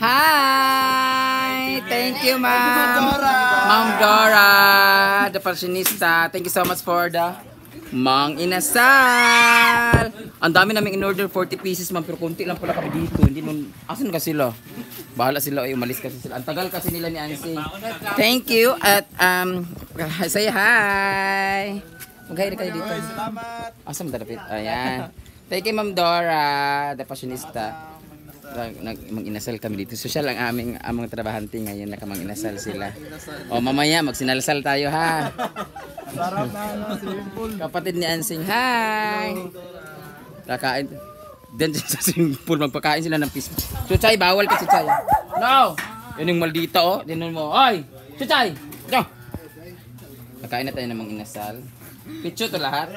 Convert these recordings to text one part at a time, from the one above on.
Hi! Thank you, ma'am. Ma'am Dora, the fashionista. Thank you so much for the Mang Inasal. Ang dami namin in-order 40 pieces, ma'am. Pero konti lang pala kami dito. Hindi nun, asan ka sila? Bahala sila. Ay, umalis kasi sila. Ang tagal kasi nila ni Ansi. Thank you. At, um, say hi. Mag-hi kayo dito. Salamat. Asa mo dalapit? Ayan. Thank you, Ma'am Dora, the fashionista. Nag, nag inasal kami dito. Social ang aming among trabahante ngayon nakamang inasal sila. O mamaya magsinalsal tayo ha. Sarap na ano. Kapatid ni Ansing, hi. Kakain. Diyan sa pool magpakain sila ng fish. Chuchay, bawal ka chuchay. No. Yun yung maldita oh. Dinon mo. Oy, chuchay. No. Kakain na tayo ng mga inasal. Picho to lahat.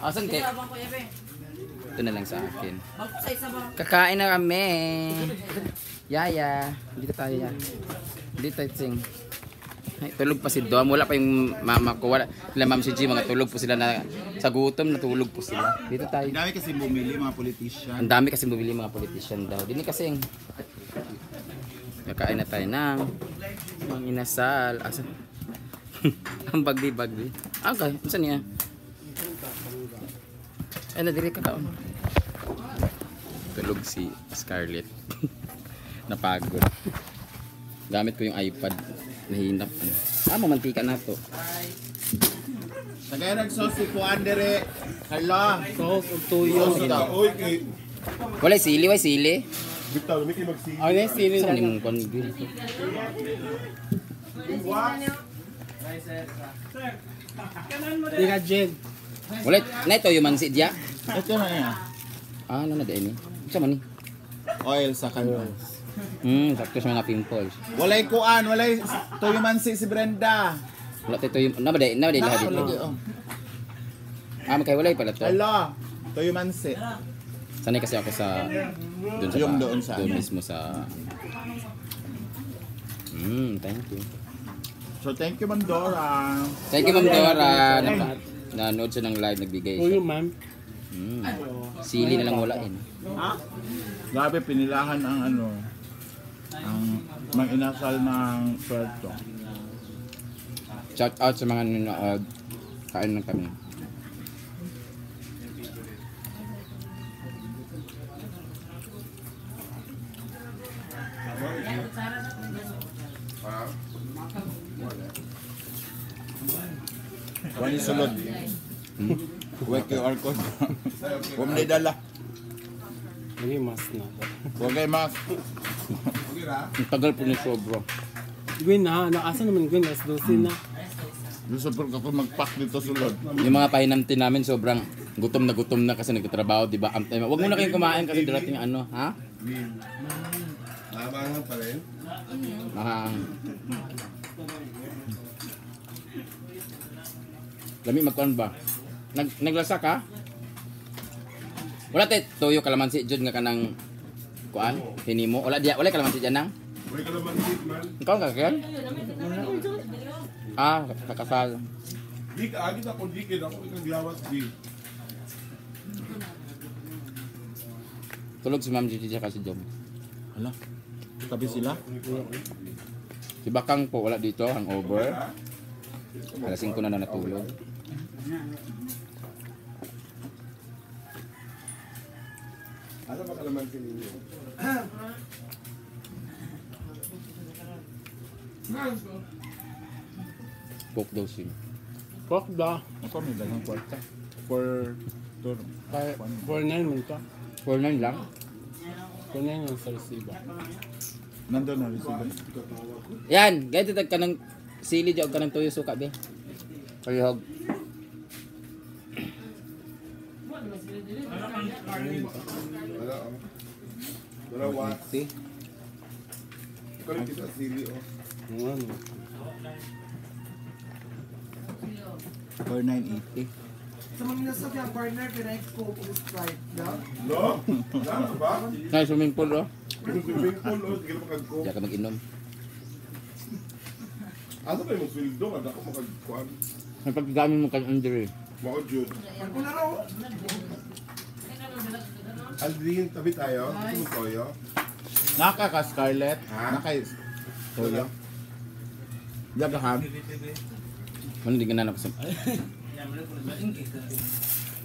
Asan kay? Ito na lang sa akin. Kakain na kami. Yaya. Dito tayo ya. Dito tayo sing. Ay, tulog pa si Dom. Wala pa yung mama ko. Wala. Sila ma'am si G. Mga tulog po sila na sa gutom. Natulog po sila. Dito tayo. Ang dami kasi bumili mga politician. Ang dami kasi bumili mga politician daw. Dini kasi Kakain na tayo ng mga inasal. Asa? Ang bagbi bagbi. Okay, saan niya? Ay, nadiri ka kaon. Tulog si Scarlett. Napagod. Gamit ko yung iPad. Nahinap. Ah, mamantika na to. Tagay nagsos si Kuan dire. Hala. Sauce o tuyo. Wala sili, wala sili. Victor, may magsi. Ano yung sili Saan na? yung convil? Di ka Jed. Wala, na ito yung mansi diya. Ito na niya. Ah, ano na din ni? Isa man ni? Oil sa kanwas. Hmm, sakto sa mga pimples. Walay kuan, walay tuyo man si si Brenda. Wala tayo yung, na ba day, na ba day lahat dito? Ah, magkay walay pala to. Hala. Tuyo man si. Sanay kasi ako sa doon sa Yung doon sa doon ano? mismo sa Hmm, thank you. So thank you Ma'am Dora. Thank you Ma'am Dora na nanood siya ng live nagbigay siya. ma'am. Hmm. Sili na lang wala eh. Grabe pinilahan ang ano ang mang inasal ng Puerto. Shout out sa mga nanonood. Kain lang kami. Wani sulod. Huwag QR code. Huwag na dala. Hindi mas na. Huwag kayo mas. Ang tagal po ni Sobro. Gwen na, nakasa naman Gwen, as dosin na. Gusto po ako mag-pack dito sulod. Yung mga pahinamtin namin sobrang gutom na gutom na kasi nagtatrabaho, di ba? Ang time. Wag muna kayong kumain kasi darating ano, ha? Nabangan pa rin. Mga Lami magkuan ba? Nag naglasa ka? Wala tay toyo kalamansi jud nga kanang kuan hinimo. Wala diya, wala kalamansi diyan nang. May ka naman hit man. Ikaw ka kaya? Ah, kakasal. Di ka, agit ako di kid ako ikang glawat di. Tulog si Ma'am Gigi siya kasi Jom. Hala. Tabi sila? Si Bakang po wala dito, hangover. Alas 5 na na natulog. Ano ba ka naman ninyo? Coke daw siya. Kok da. Ako may dalang kwarta. For tour. Kaya, 4-9 man ka. 4-9 lang. 4-9 yung sa resibo. Nandun na receiver. Yan, ganito tag ka ng sili jog ka ng tuyo suka be. Kalihog. Oh. Wala wati. Ikaw rin kita sili oh. Ano. 4980. Sa mga partner, pinahit ko po Sprite. No? No? Ano ba? Nay, swimming pool oh. Swimming pool oh. Sige na makagko. Diyan ka mag-inom. Asa ba yung sweldo? Kada ako makagkuhan. May paggamit mo kay Andre. Mga Jud. Ako na raw. Aldrin, tabi tayo. Gusto mo toyo? Naka ka Scarlett. Ha? Naka Toyo. Jagahan. Ano di gananap sa...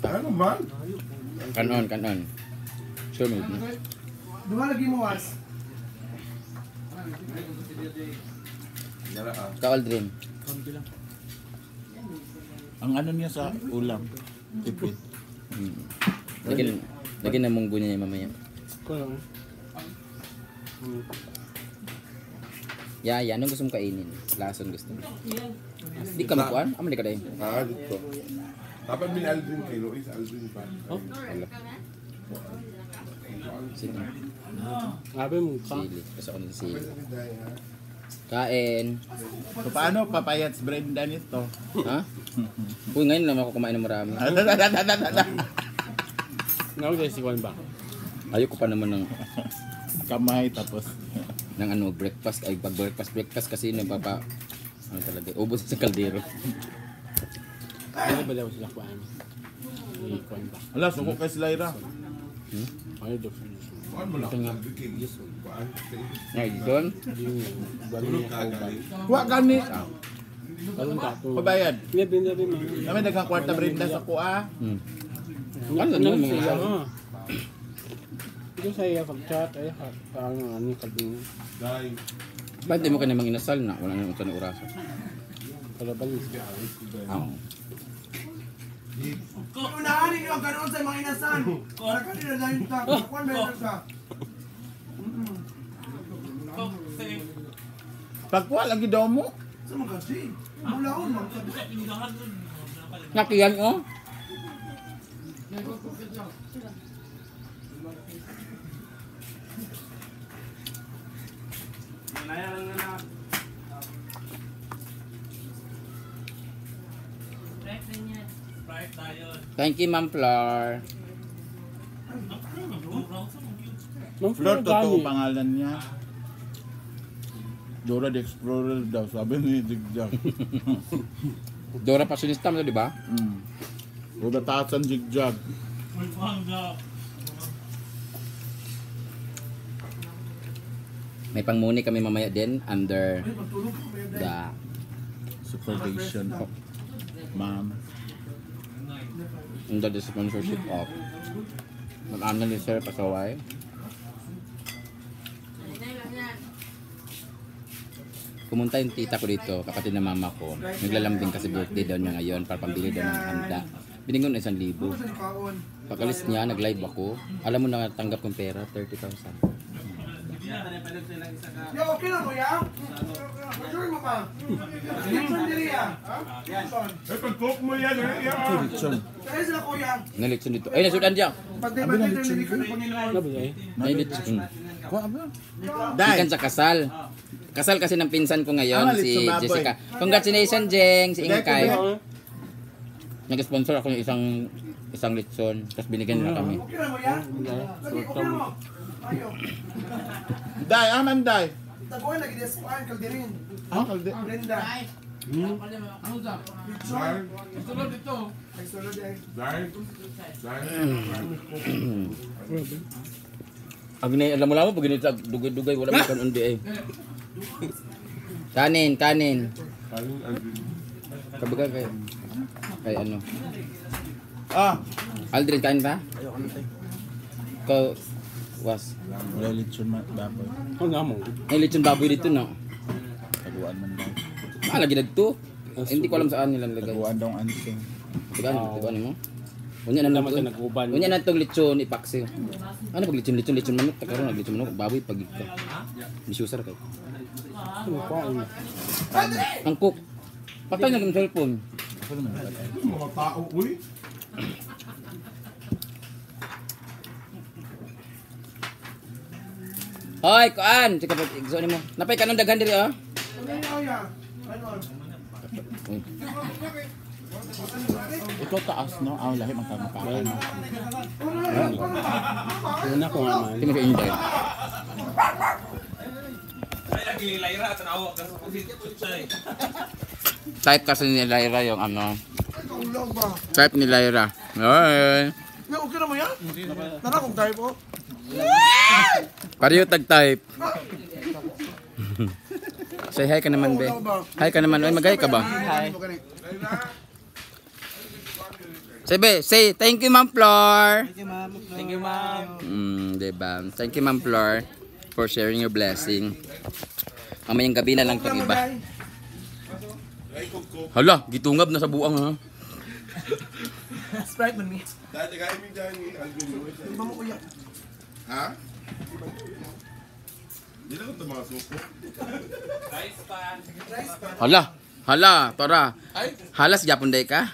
Ano man? Kanon, kanon. Sure mo. Duma lagi mo was. Yara ah. Ka Aldrin. Ang ano niya sa ulam. Tipid. Hmm. Lagyan, lagyan na munggo niya mamaya. Ko lang. Ya, ya, anong gusto mong kainin? Lason gusto mo. Di ka makuan? Amo di ka dahin. Ah, dito. Dapat min Aldrin kay Lois, Aldrin pa. Wala. Sige. Sabi mo ka. Sili. Gusto ko ng sili. Kain. So, paano papayat si Brenda nito? Ha? Uy, ngayon naman ako kumain ng marami. Nawag si Kwan ba? Ayoko pa naman ng, Kamay tapos ng ano, breakfast. Ay, pag breakfast, breakfast kasi nagpapa... Ano talaga, ubos sa kaldero. Ano ba daw sila Kwan? Si Kwan ba? Ala, suko kay si Lyra. Ano daw sila? Kuan mo lang. Kuan. Ay, doon. Wa gani. Kalong ka. Pabayad. Hindi, hindi, hindi. Kami naghang kwarta Brenda sa kuha. Hmm. Ano ano, mga ano? Ito sa iya pag-chat ay ha, parang ano kalbing Dai. Ba't di mo ka namang inasal na? Wala naman ito na orasa. kalaban niya. Oo. Unahan ninyo ang ganoon sa mga inasan. Para kanina na yung tag. Kwan meron ka. Pagkuha lagi daw mo. Sa mga kasi. Mulaon. Nakiyan oh. Thank you, Ma'am Flor. Ma'am Flor, totoo pangalan niya. Dora the Explorer daw, sabi ni Jigjag. Dora Pasionista mo di ba? mm. Dora Taasan Jigjag. May pangmuni kami mamaya din under the Supervision of Ma'am. under the sponsorship of Mag-ano ni Sir Pasaway. Pumunta yung tita ko dito, kapatid ng mama ko. Naglalambing kasi birthday daw niya ngayon para pambili daw ng handa. Binigyan ko na isang libo. Lipaon. Pagkalis niya, nag-live ako. Alam mo na tanggap kong pera, 30,000. Yo, okay lang kuya? Sure mo pa. Diri ah. Eh, mo yan. eh, yan. Kaya sila kuya. Nalitson dito. Ay, nasudan diyan. Pagday-pagday na. Ano ba eh? Ay, litson. Kuha ba? Ikan sa kasal. Kasal kasi ng pinsan ko ngayon, Ah, si litson. Jessica. Congratulations, Jeng, si Ingkay. Nag-sponsor ako ng isang isang litson, tapos binigyan nila kami. Lang mo. Ayo. Dai, Dai. Taguan lagi des kuan kaldirin. Ah, kalde. Brenda. Dar. Ay sulod ay. Dar. Dar. Ang ginay, alam mo lang mo, pag ganito, dugay-dugay, wala mo kanon di eh. Kanin, kanin. Kanin, Aldrin. Kabaga kay, kay ano. Ah, Aldrin, kain ba? Ikaw, was. wala lechon baboy. Ano nga mo? May lechon baboy dito, no? Taguan man daw. Ah, lagi nagto. Hindi ko alam saan nila nilagay. Taguan daw ang ansing. Tigaan, tigaan mo. Unya na Naman siya nag-uban. Unya na tong lechon ipaksi. Ano pag lechon lechon lechon manok ta karon lechon manok baboy pag ka. Bisusar kay. Ano pa? Ano? Ang cook. Patay na ng cellphone. Mga tao, uy. Hoy, kuan, sige pag igso nimo. Napay kanon daghan diri oh. Ito taas no, ah lahi man tama pa. Una ko man. Kini ka inday. Type kasi ni Lyra yung ano. Ulog ba? Type ni Lyra. Hoy. Nga, okay na mo yan? Tara, kung tayo po. Pareho tag-type. Say hi ka naman, be. Hi ka naman. Uy, mag-hi ka ba? Hi. Say, be, say, thank you, Ma'am Flor. Thank you, ma'am. Thank you, ma'am. Mm, diba? Thank you, Ma'am Flor, for sharing your blessing. Mamayang gabi na lang itong iba. Hala, gitungab na sa buang ha. Sprite man mi. Dati kaya mi dyan ni Alvin. Di ba mo kuya? Ha? Di ko ito mga suko. Hala, hala, tora. Ay, Halas Japon day ka?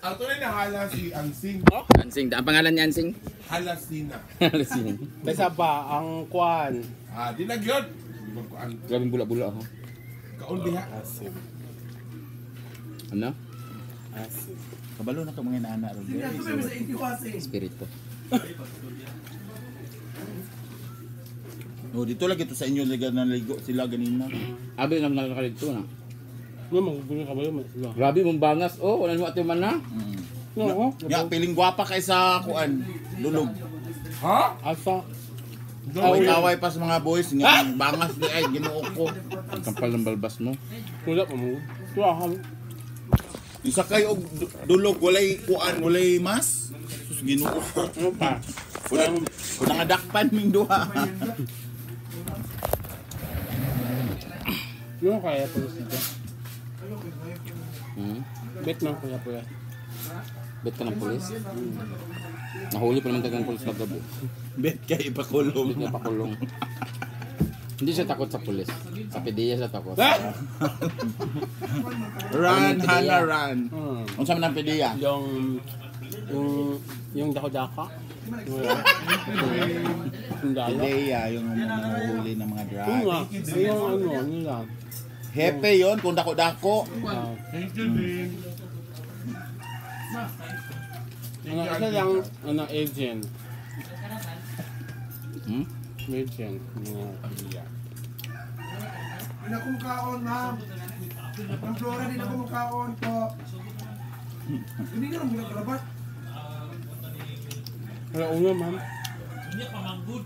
tunay na hala si Ansing. Ansing, ang pangalan ni Ansing? Halasina. Halasing. Kaysa ba, ang kwan. Ah, di na gyud. Grabing bula-bula ako. Kaon diha. Asim. Ano? Asim. Kabalo na ka mga nana ron. Hindi ako may sa intiwasing. Espiritu. No, dito lagi to sa inyo liga na ligo sila ganina. Abi naman nakakalito na. Nga, magugulo ka ba yun? Sila. Grabe mong bangas. Oh, wala mo ati man na. Mm. Oo. Ya, piling gwapa kay sa kuan. Dulog. Ha? Asa. Kaway-kaway pa sa mga boys nga bangas di ay ginuo ko. Ang kampal ng balbas mo. Wala pa mo. Tuwahan. Isa kay og du- dulog walay kuan, walay mas. Sus ginuo ko. Ano pa? Wala nga dakpan ming duha. Yung kaya po siya. Hmm? Bet man kuya po yan. Bet ka ng pulis? Nahuli pa naman tagang pulis kagabi. Bet kay ipakulong. Hindi niya pakulong. Hindi siya takot sa pulis. Sa PDEA siya takot. Run, Hana, run. Hmm. Unsa man ang pediya? Yung, yung, yung dako-daka. Wala. Yung dalo. Pediya yung nanguhuli ng mga Yung drug. nga, yung ano, ano lang. Hepe yon kung dako-dako. Ah. Ano, isa lang, ano, agent. Hmm? Agent. Mga na kumakaon, ma'am. Ang Flora, di na kumakaon po. Hindi ka naman nagkalabat. Wala una, ma'am. Hindi pa manggod.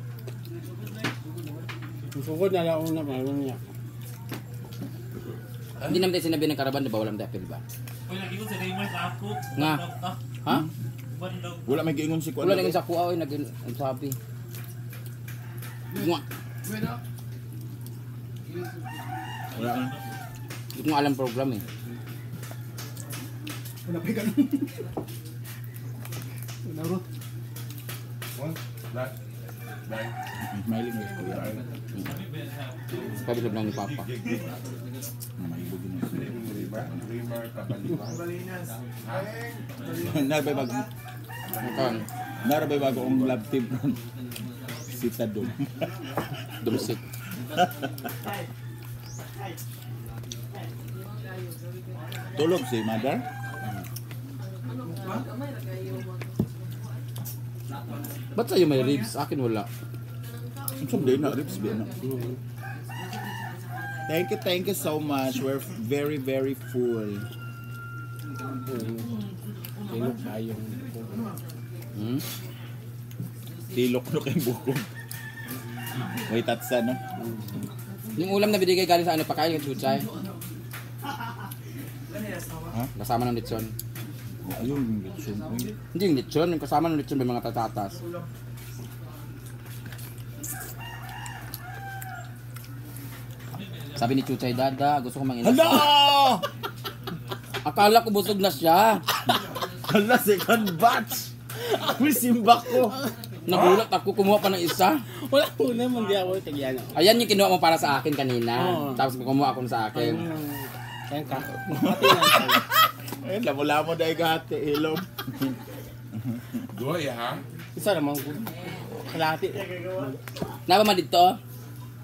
Ang sugod na lang una, mayroon niya. Hindi naman tayo sinabi ng karaban na bawal ang dapil ba? Wala ko sa Raymar sa ako. Nga. Ha? Bandog. Wala may giingon si kuan. Wala nang sa kuha oy nag sabi. Nga. Wala na. Hindi ko alam program eh. Wala pa ganun. Narot. One, last, Smiling guys kuya. Sabi lang ni Papa. Mahibog yun. Rimar, Rimar, Kan, narbay bago ang love team ron. Si Tadum. dumisik. Tulog si mother. Ba't sa'yo may ribs? Akin wala. Din na ribs ba na. Thank you, thank you so much. We're very, very full. Ilok tayo. Hmm? Tilok no kay bukog. May tatsa no? Yung ulam na binigay galing sa ano, pakain yung chuchay. Ha? Kasama ng lechon. Ayun, yung lechon. Hindi yung lechon, yung kasama ng lechon may mga tatatas. Sabi ni Chuchay, Dada, gusto ko manginas. Hala! Akala ko busog na siya. Hala, second batch! Ako simba ko. Nagulat ako, kumuha pa ng isa. Wala ko naman, di ako tagyano. Ayan yung kinuha mo para sa akin kanina. Oo. Tapos kumuha ako sa akin. Ayan ka. Na. Ayun, lamo-lamo dahil kahati ilong. Doy, ha? Isa naman ko. Kalahati. Naba man dito?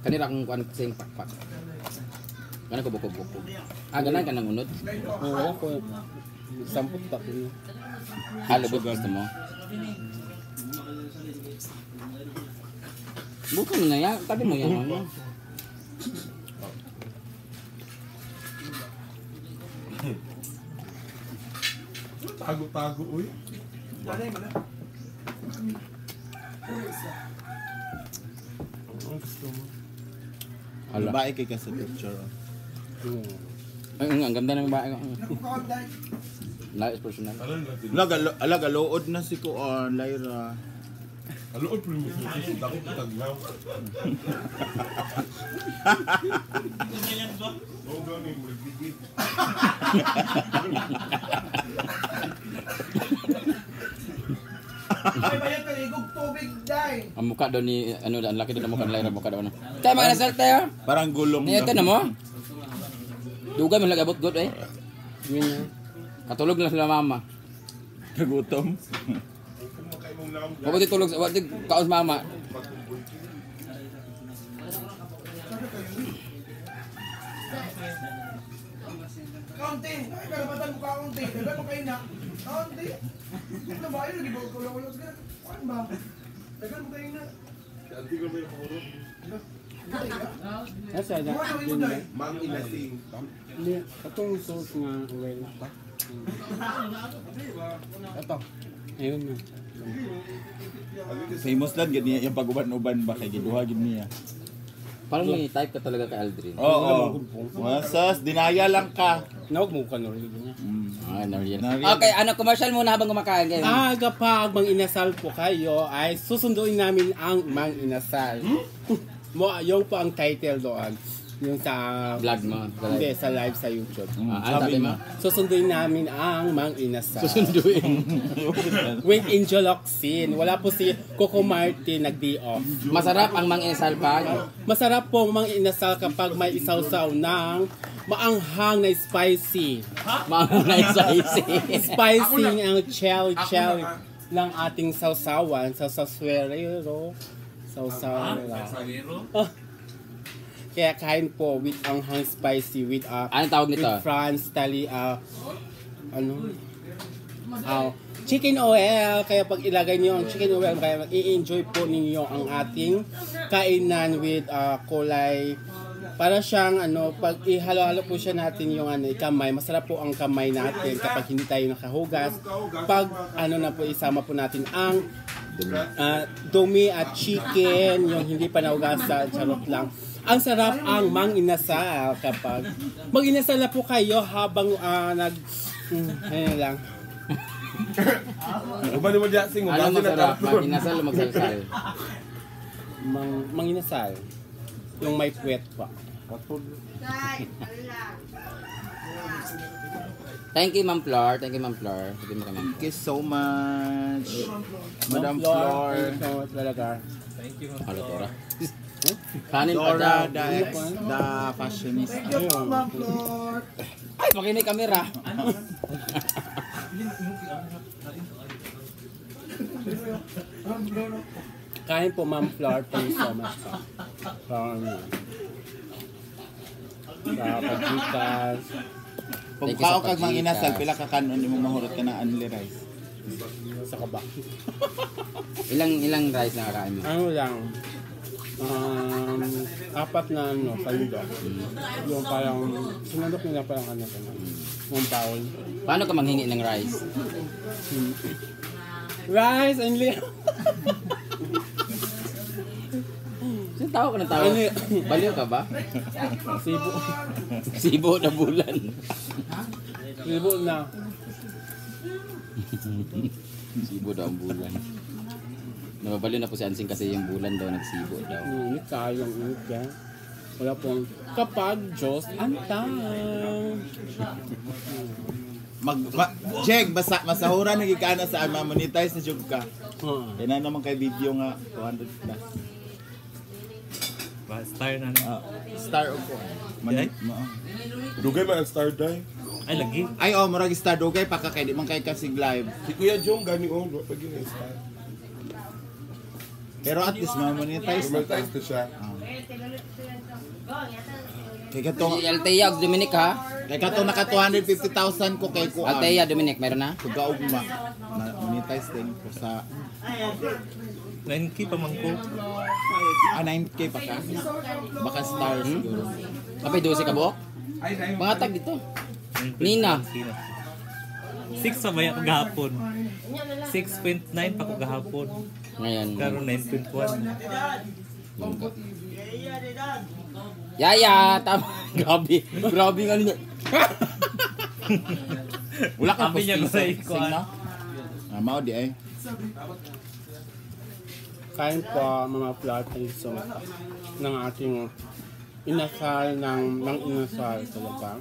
Kanira kong kuan sing pakpak. Ganun ko bukog-bukog. Ah, ganun ka nang unod? Oo, ko. Samput pa ko. Halubot gusto mo? Bukan mo na yan. Tabi mo yan. Ano? Tago-tago, uy. Nanay mo na. Ano? Ang gusto mo. Hala. Babae kay ka sa picture. Ay, ang ganda ng babae. Dahil. Nice personal. Alaga, alaga, lood na si Kuan, Lyra. Ano ang primus mo? Dako taglaw. Ay, bayan ka ligog tubig dahil. Ang mukha daw ni, ano, ang laki daw ng mukha ng Lyra, mukha daw na. Tayo mga nasal tayo. Parang gulong Niya na mo. Dugay mo lagi abot good eh. Yun yan. Katulog na sila mama. Nagutom. Pagod tulog sa wag kaos mama. Kaunti. Ay, karapatan mo kaunti. Dagan mo kayo na. Kaunti. Ano ba? Ayun, nagibog ko lang ulit. Kuan ba? Dagan mo kayo na. Anti ko may puro. Yun mo yan. Mang inasing. Itong sauce nga well. Ito. Ayun na. Famous lang, ganyan yung pag-uban-uban ba kay Giduha, gid niya. Parang may type ka talaga kay Aldrin. Oo. Masas, dinaya lang ka. Nawag mo ka no rin niya. Mm. Ah. Okay, ano commercial muna habang kumakain kayo. Ah, kapag mang inasal po kayo ay susunduin namin ang mang inasal. Mo, yung po ang title doon. Yung sa Vlog mo. Hindi, sa live sa YouTube. Mm, Ah, ano sabi mo? Susunduin namin ang mang inasal. Susunduin. With Injoloxin. Wala po si Coco Martin nag-day off. Masarap ang mang inasal pa. Masarap po mang inasal kapag may isaw-saw ng maanghang na spicy. Mga nice spicy. Spicy ang cherry cherry ng ating sausawan. Sausawero. Sawero? Ah. Kaya kain po with anghang spicy with uh, Anong tawag nito? with France, tali, uh, ano? Ah, chicken oil. Kaya pag ilagay niyo ang chicken oil, kaya i-enjoy po ninyo ang ating kainan with uh, kulay. Para siyang ano, pag ihalo-halo po siya natin yung ano, kamay, masarap po ang kamay natin kapag hindi tayo nakahugas. Pag ano na po isama po natin ang ah, dumi at chicken, yung hindi pa nahugasan, charot lang. Ang sarap ang mang inasal kapag mag inasal na po kayo habang ah, nag hmm, ayun lang. Uban mo diya sing. Ano Uban masarap? Mang inasal o magsalsal? Mang, mang inasal. Yung may puwet pa. Thank you, Ma'am Flor. Thank you, Ma'am Flor. Mo kay Ma'am. Thank you so much. Madam Flor. Thank you so much talaga. Halo, Tora. Kanin pa Dora, the, the fashionista. Thank you po, Ma'am Flor. Ay, pakinig kamera. Flor. Kain po Ma'am Flor. Thank you so much. Sa ano. Sa pagkikas. Kung Thank you sa kao kag pagkikas. inasal, pila ka kanon mo mahurot ka na only rice. Sa kaba. Ilang ilang rice na kakain mo? Ano lang. Um, apat na ano, kaldo. Yung parang, sinandok nila parang ano, ano, yung bowl. Paano ka manghingi ng rice? Rice and li- Sino tao ka ng tao? Baliw ka ba? Sibo. Sibo na bulan. Sibo na. Sibo daw ang bulan. Nababaliw na po si Ansing kasi yung bulan daw nagsibo daw. Init tayong init yan. Wala pong kapag Diyos antang. Mag, ma, Jeng, basa, masahura na gikana sa ama, monetize na jug ka. Huh. Kaya na naman kay video nga, 200 plus. Ba, star na na. Ah, star o ko. Man, Yay? mo. Dugay man ang star die. Ay, lagi. Ay, oh, murag star dugay pa ka kay di man kay kasig live. Si Kuya Jong gani oh, pag yun star. Pero at least ma-monetize na ka. Monetize ko siya. Kay katong Si Altea ug Dominic ha? kay katong naka 250,000 ko kay ko. Altea Dominic, meron na? Tugaugma. Na monetize din ko sa 9K pa man ko. ah, 9k pa ka. Baka star siguro. Kapay 12 ka buok? Mga tag dito. Nina. 6 sa bayak gahapon. 6.9 pa ko gahapon. Ngayon. Karon 9.1. Yaya, tama. Grabe. Grabe nga niya. Wala ka Sabi niya sa ikuan. na? Ah, mao di ay. Kain po mga flat and so ng ating inasal ng ng inasal talaga.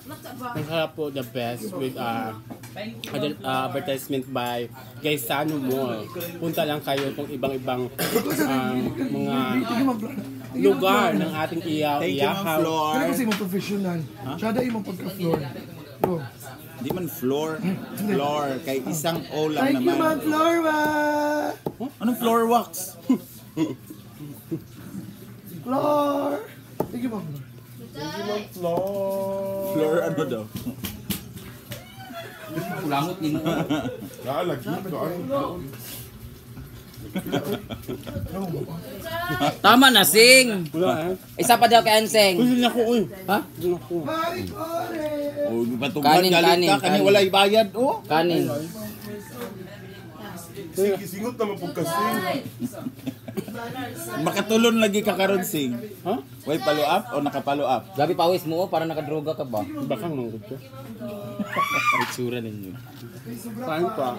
Ang sarap po the best with uh, adult, uh, advertisement by Gaisano Mall. Punta lang kayo kung ibang-ibang um, mga lugar ng ating iyaw Thank you, Ma'am iyahaw. Flor. Kaya kasi mo professional. Siya dahil mo pagka-floor. Go. Di man floor. Floor. Kay isang O lang Thank you, naman. Ma'am Florma! Anong floor wax? Floor! Thank you, Ma'am Flor. Floor ano daw? Kulangot ni mo. Naalagi ka ano. Tama na, sing. Wala eh. Isa pa daw kay Anseng. Uy, ako uy. Ha? Uy, ako. Mari Kore! O, patugan Kanin, kanin, ka. Kani kanin. walay bayad, oh. Kanin. Singot naman po kasi. Makatulon lagi ka karon sing. Ha? Way follow up o nakapalo up? Gabi pawis mo, oh, para nakadroga ka ba? Baka manggod ko. Itsura ninyo. Kain pa.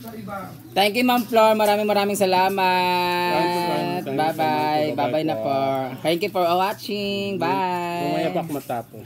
Sa iba. Thank you, Ma'am Flor. Maraming maraming salamat. Bye-bye. thank you. Bye-bye na po. Thank you for watching. Bye. pa ako matapos.